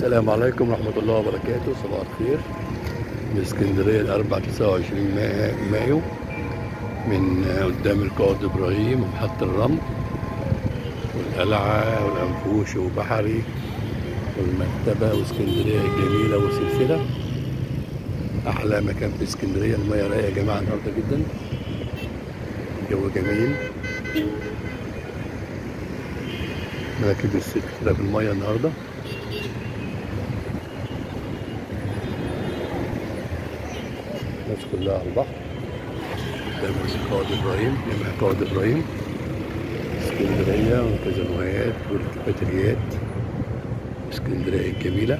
السلام عليكم ورحمة الله وبركاته. صباح الخير. من اسكندرية الأربع تسعة وعشرين مايو. من قدام القائد إبراهيم ومحطة الرمل. والقلعة والأنفوش وبحري والمكتبة واسكندرية الجميلة وسلسلة أحلى مكان في اسكندرية. المياه رايقة يا جماعة النهاردة جدا. الجو جميل. مراكب الست كده في المياه النهارده. الناس كلها على البحر. قدام قائد إبراهيم جامع قائد إبراهيم. اسكندرية والكازينوهات والكافيتريات اسكندرية الجميلة.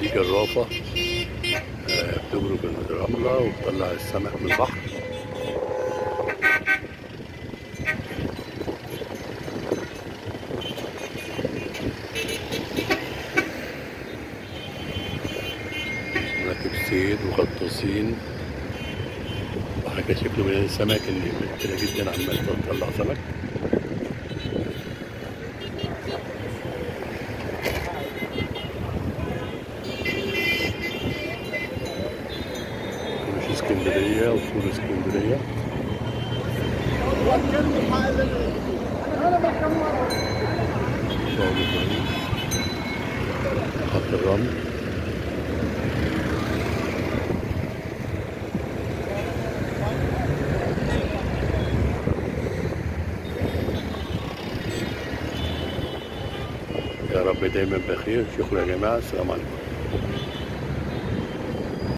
دي جرافه بتبرك الرمله وبتطلع السمك من البحر. مراكب صيد وغطاسين وحاجة شكله مليان سمك اللي كتيرة جدا عمال تطلع سمك. اسكندرية شعب إبراهيم خط الرمل. يا رب دايما بخير. شكرا يا جماعة. السلام عليكم.